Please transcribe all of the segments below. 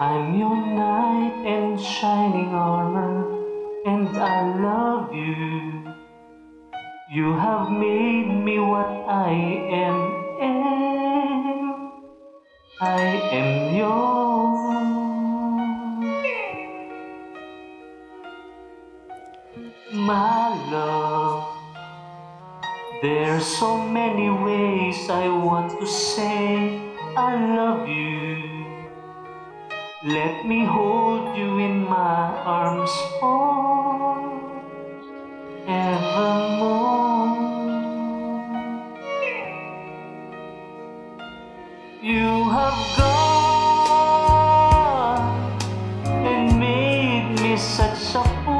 I'm your knight in shining armor, and I love you. You have made me what I am, and I am yours. My love, There are so many ways I want to say I love you. Let me hold you in my arms forevermore. You have gone and made me such a fool.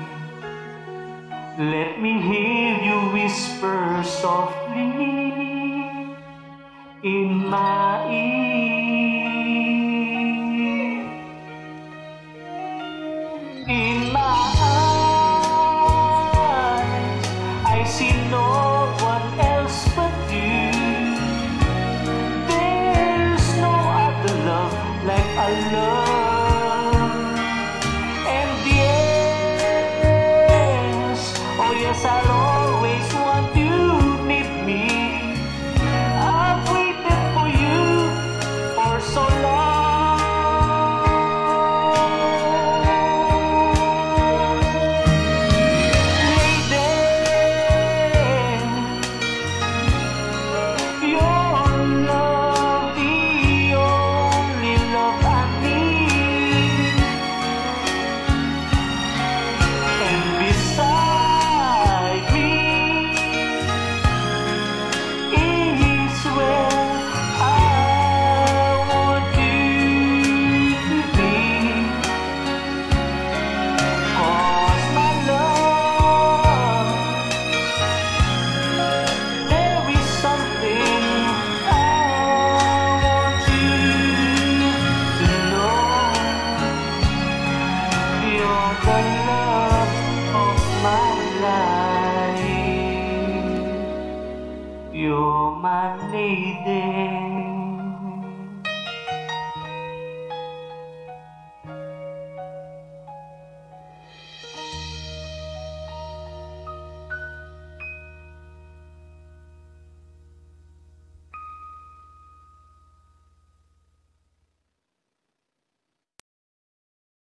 Let me hear you whisper softly in my I'm sorry. You're my lady.